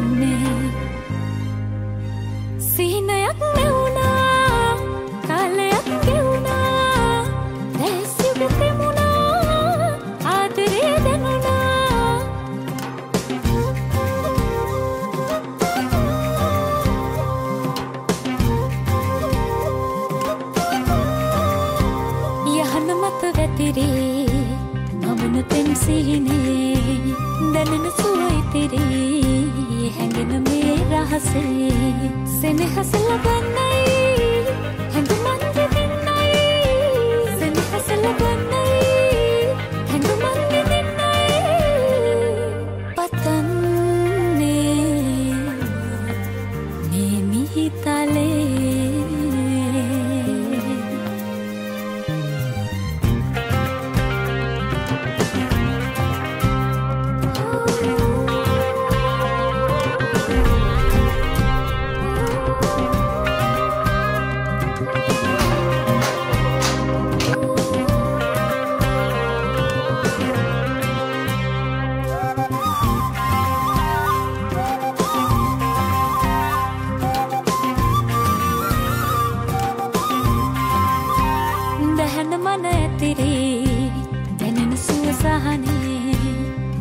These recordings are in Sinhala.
සහනේ සිහිනයක් නැවුණා කාලයක් ගෙවුණා දැස්යුග තෙමුණා ආදරේ දැනුණා. යහන මත වැතිරේ මමන තෙම් සිහිනේ දැනෙන සුව මේ රහසේ සෙනෙහස ලබන්නයි හැඟුමන් විඳින්නයි. සෙනෙහස ලබන්නයි හැඟුමන් විඳින්නයි. පතන්නේ මේ මිහිතලේ සහනේ.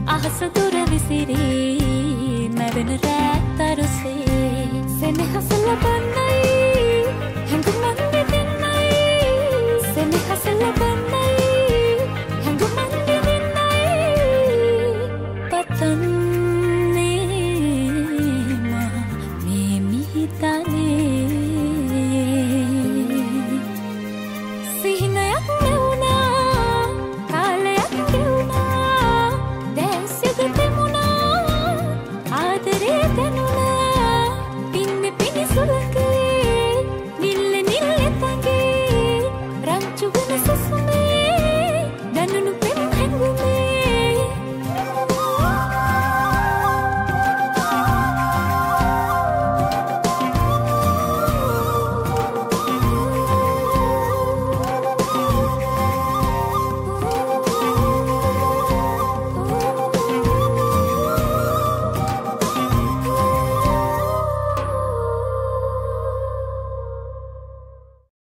අහස දුර විසිරේ මැවෙන රෑත්තරුසේ සෙනෙහස ලබන්න This is